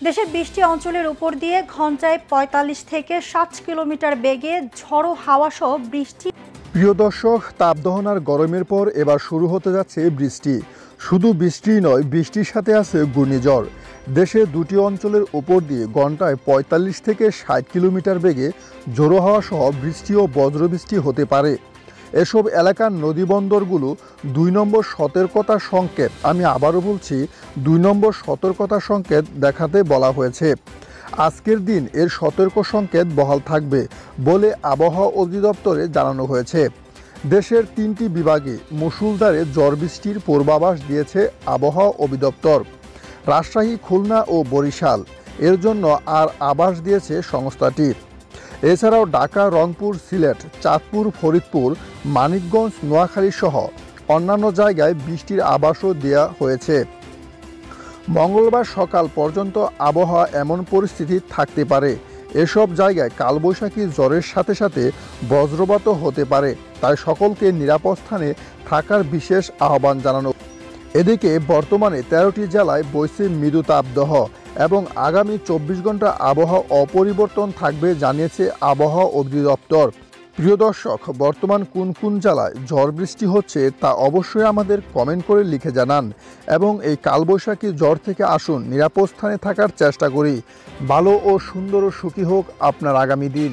দেশের বৃষ্টি অঞ্চলের উপর দিয়ে ঘন্টায় পঁয়তাল্লিশ থেকে ষাট কিলোমিটার বেগে ঝড়ো হাওয়া সহ বৃষ্টি। প্রিয় দর্শক, তাপদহন আর গরমের পর এবার শুরু হতে যাচ্ছে বৃষ্টি। শুধু বৃষ্টিই নয়, বৃষ্টির সাথে আছে ঘূর্ণিঝড়। দেশে দুটি অঞ্চলের ওপর দিয়ে ঘন্টায় পঁয়তাল্লিশ থেকে ষাট কিলোমিটার বেগে জোরো হাওয়া সহ বৃষ্টি ও বজ্রবৃষ্টি হতে পারে। এসব এলাকার নদীবন্দরগুলো দুই নম্বর সতর্কতা সংকেত। আমি আবারও বলছি, দুই নম্বর সতর্কতা সংকেত দেখাতে বলা হয়েছে। আজকের দিন এর সতর্ক সংকেত বহাল থাকবে বলে আবহাওয়া অধিদপ্তরে জানানো হয়েছে। দেশের তিনটি বিভাগে মুসুলধারে ঝড় বৃষ্টির পূর্বাভাস দিয়েছে আবহাওয়া অধিদপ্তর। রাজশাহী, খুলনা ও বরিশাল এর জন্য আর আভাস দিয়েছে সংস্থাটি। এছাড়াও ঢাকা, রংপুর, সিলেট, চাঁদপুর, ফরিদপুর, মানিকগঞ্জ, নোয়াখালী সহ অন্যান্য জায়গায় বৃষ্টির আবাসও দেওয়া হয়েছে। মঙ্গলবার সকাল পর্যন্ত আবহাওয়া এমন পরিস্থিতি থাকতে পারে। এসব জায়গায় কালবৈশাখী জ্বরের সাথে সাথে বজ্রপাতও হতে পারে। তাই সকলকে নিরাপদ স্থানে থাকার বিশেষ আহ্বান জানানো। এদিকে বর্তমানে তেরোটি জেলায় বইছে মৃদু তাপদহ। এবং আগামী চব্বিশ ঘণ্টা আবহাওয়া অপরিবর্তন থাকবে জানিয়েছে আবহাওয়া অধিদপ্তর। প্রিয় দর্শক, বর্তমান কোন কোন জেলায় ঝড় বৃষ্টি হচ্ছে তা অবশ্যই আমাদের কমেন্ট করে লিখে জানান এবং এই কালবৈশাখী জ্বর থেকে আসুন নিরাপদ স্থানে থাকার চেষ্টা করি। ভালো ও সুন্দর ও সুখী হোক আপনার আগামী দিন।